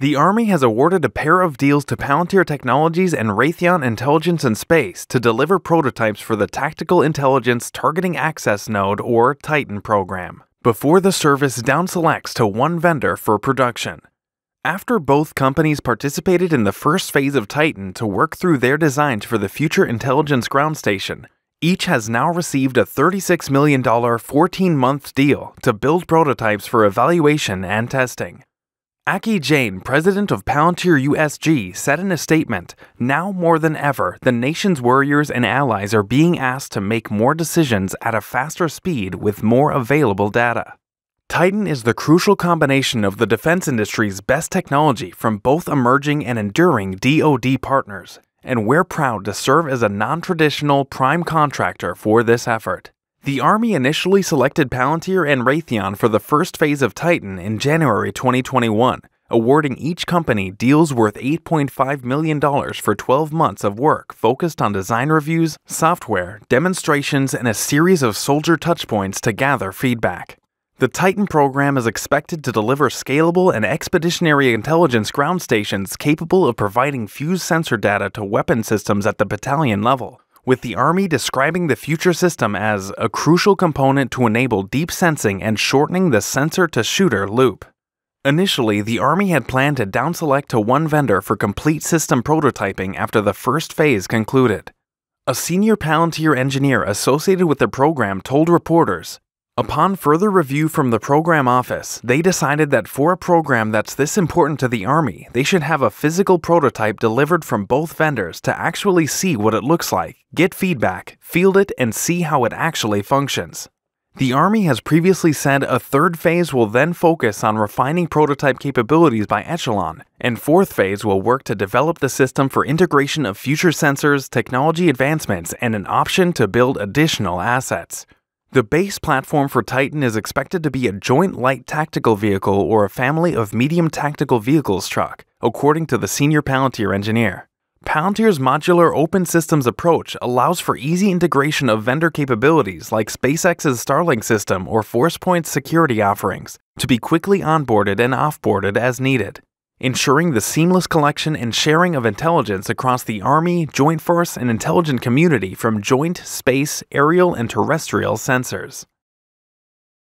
The Army has awarded a pair of deals to Palantir Technologies and Raytheon Intelligence and Space to deliver prototypes for the Tactical Intelligence Targeting Access Node or Titan program, before the service downselects to one vendor for production. After both companies participated in the first phase of Titan to work through their designs for the Future Intelligence Ground Station, each has now received a $36 million 14 month deal to build prototypes for evaluation and testing. Aki Jain, president of Palantir USG, said in a statement Now more than ever, the nation's warriors and allies are being asked to make more decisions at a faster speed with more available data. Titan is the crucial combination of the defense industry's best technology from both emerging and enduring DoD partners, and we're proud to serve as a non traditional prime contractor for this effort. The Army initially selected Palantir and Raytheon for the first phase of Titan in January 2021, awarding each company deals worth $8.5 million for 12 months of work focused on design reviews, software, demonstrations, and a series of soldier touchpoints to gather feedback. The Titan program is expected to deliver scalable and expeditionary intelligence ground stations capable of providing fused sensor data to weapon systems at the battalion level with the Army describing the future system as a crucial component to enable deep sensing and shortening the sensor to shooter loop. Initially, the Army had planned to downselect to one vendor for complete system prototyping after the first phase concluded. A senior Palantir engineer associated with the program told reporters Upon further review from the program office, they decided that for a program that's this important to the Army, they should have a physical prototype delivered from both vendors to actually see what it looks like, get feedback, field it, and see how it actually functions. The Army has previously said a third phase will then focus on refining prototype capabilities by echelon, and fourth phase will work to develop the system for integration of future sensors, technology advancements, and an option to build additional assets. The base platform for Titan is expected to be a joint light tactical vehicle or a family of medium tactical vehicles truck, according to the senior Palantir engineer. Palantir's modular open systems approach allows for easy integration of vendor capabilities like SpaceX's Starlink system or ForcePoint's security offerings to be quickly onboarded and offboarded as needed ensuring the seamless collection and sharing of intelligence across the Army, Joint Force, and intelligence community from joint, space, aerial, and terrestrial sensors.